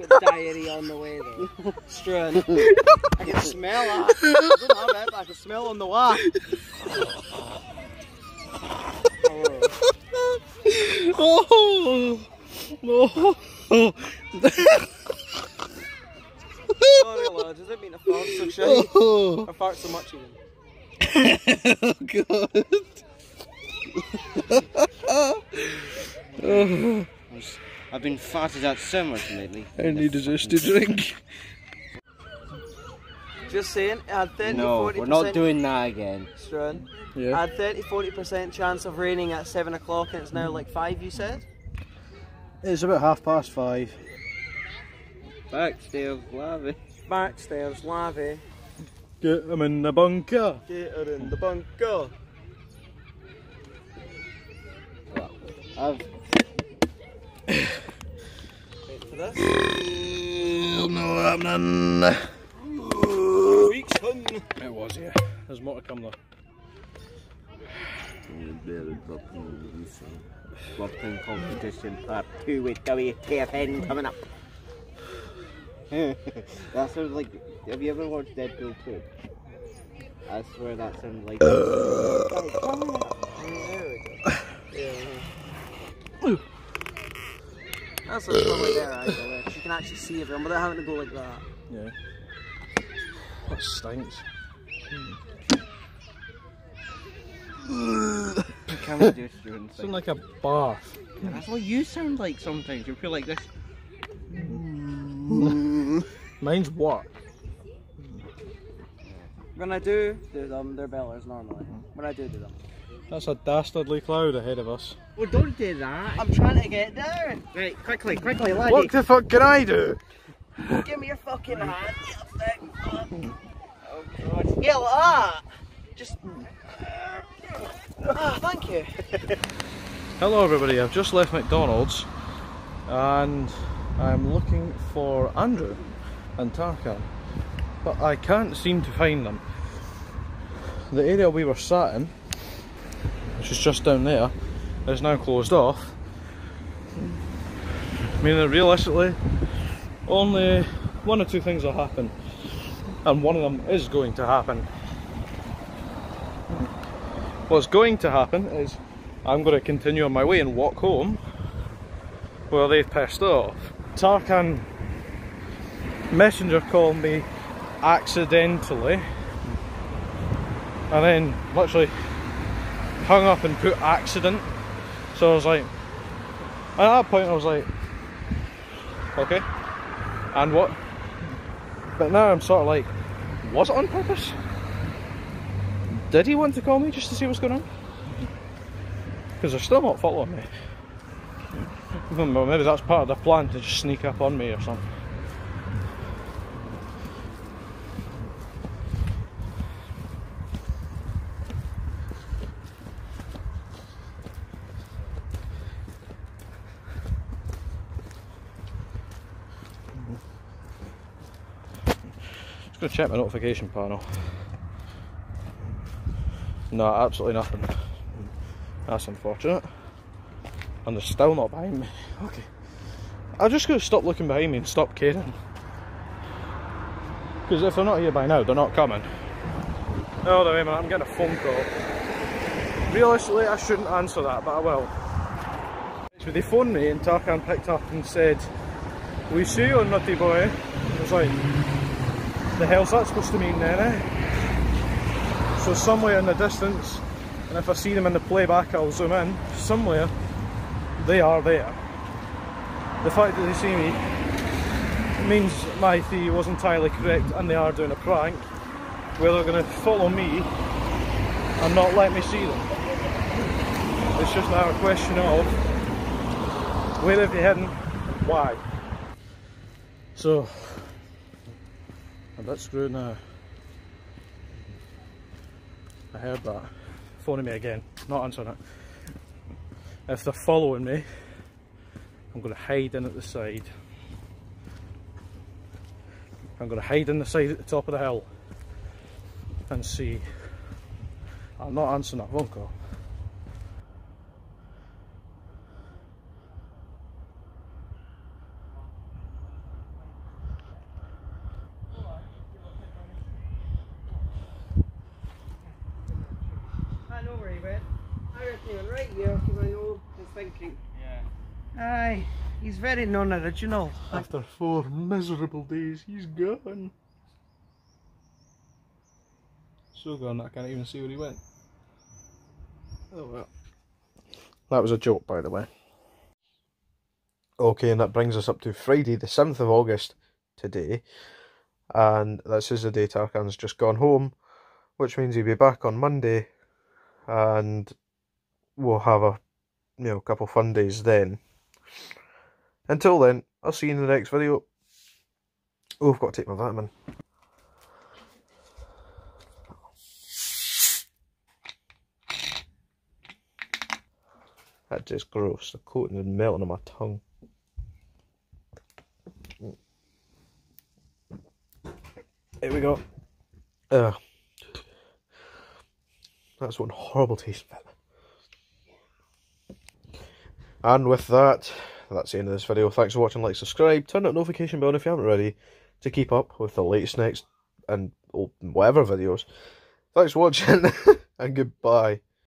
got diarrhea on the way though. Struan. I can smell that. I don't have it, but I can smell on the way. Oh, no. Sorry lads, I didn't mean to fart so shy. Oh, I fart so much even. Oh god. oh, I've been farted out so much lately. I need a just to drink. Just saying, it had 30 No, 40%. we're not doing that again. Struan. I Yeah. had 30 40% chance of raining at 7 o'clock and it's now like 5, you said? It's about half past five. Backstairs, love it. Backstairs, Lavy. Get him in the bunker. Get her in the bunker. I've Wait for this. Oh, no happening. Weak son. It was, yeah. There's more to come though. Boxing competition part two with WTFN coming up. that sounds like. Have you ever watched Deadpool 2? I swear that sounds like. That's a probably there, actually. You can actually see everyone without having to go like that. Yeah. That stinks. Can we do student Sound like a bath. That's what you sound like sometimes. You feel like this. Mine's what? When I do do them, they're bellers normally. When I do do them. That's a dastardly cloud ahead of us. Well, don't do that. I'm trying to get down. Right, quickly, quickly, laddie. What the fuck can I do? Give me your fucking hand. you thick fuck. Oh god. Yeah, like that. Just. Ah, thank you. Hello everybody, I've just left McDonald's and I'm looking for Andrew and Tarkan but I can't seem to find them. The area we were sat in, which is just down there, is now closed off. Meaning realistically only one or two things will happen and one of them is going to happen. What's going to happen is I'm going to continue on my way and walk home where they've pissed off. Tarkan messenger called me accidentally and then literally hung up and put accident. So I was like at that point I was like okay. And what? But now I'm sort of like was it on purpose? Did he want to call me just to see what's going on? Because they're still not following me. Well, maybe that's part of the plan to just sneak up on me or something. Just gonna check my notification panel. No, absolutely nothing. That's unfortunate. And they're still not behind me. Okay. I'm just to stop looking behind me and stop caring. Because if they're not here by now, they're not coming. No, wait a I'm getting a phone call. Realistically, I shouldn't answer that, but I will. So they phoned me and Tarkan picked up and said, We see you, nutty boy. I was like, The hell's that supposed to mean then, eh? So somewhere in the distance, and if I see them in the playback I'll zoom in, somewhere they are there. The fact that they see me means my theory was entirely correct and they are doing a prank where they're going to follow me and not let me see them. It's just now a question of where have they hidden, why. So, a bit screwed now. I heard that. Phoning me again, not answering it. If they're following me, I'm going to hide in at the side. I'm going to hide in the side at the top of the hill and see. I'm not answering that phone call. Yeah, right here, because I know he's thinking. Yeah. Aye, he's very non-original. After four miserable days, he's gone. So gone, I can't even see where he went. Oh well. That was a joke, by the way. Okay, and that brings us up to Friday, the 7th of August, today. And this is the day Tarkan's just gone home, which means he'll be back on Monday. And we'll have a you know couple fun days then. Until then, I'll see you in the next video. Oh, I've got to take my vitamin. That just gross. The coating is melting on my tongue. Here we go. Uh, that's one horrible taste. And with that, that's the end of this video. Thanks for watching, like, subscribe, turn that notification bell if you haven't already to keep up with the latest next and oh, whatever videos. Thanks for watching and goodbye.